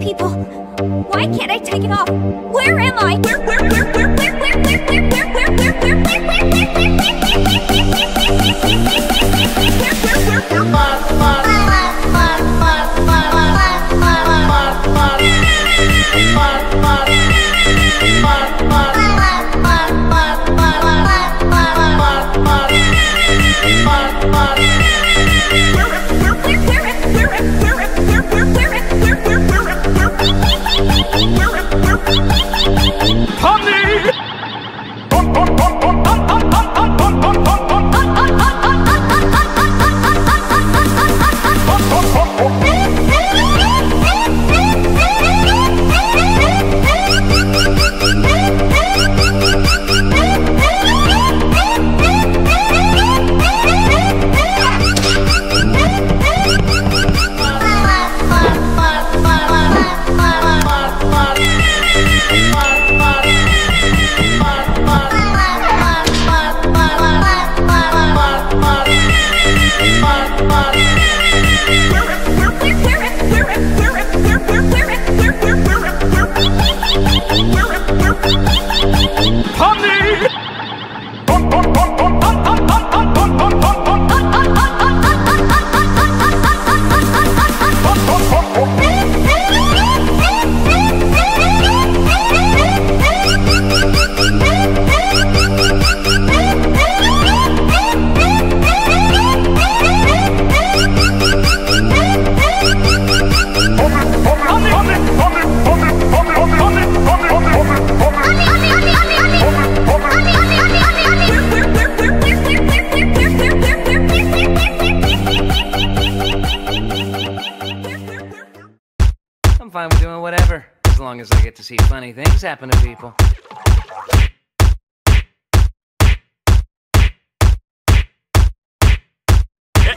people. Why can't I take it off? Where am I? Where, where, where, where, where, where, where, where, where, where, where, where, where, where, I'm fine with doing whatever, as long as I get to see funny things happen to people.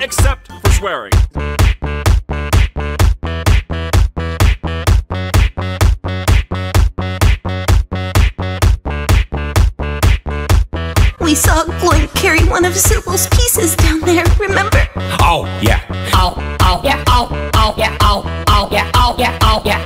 Except for swearing. Oh, yeah, oh, yeah,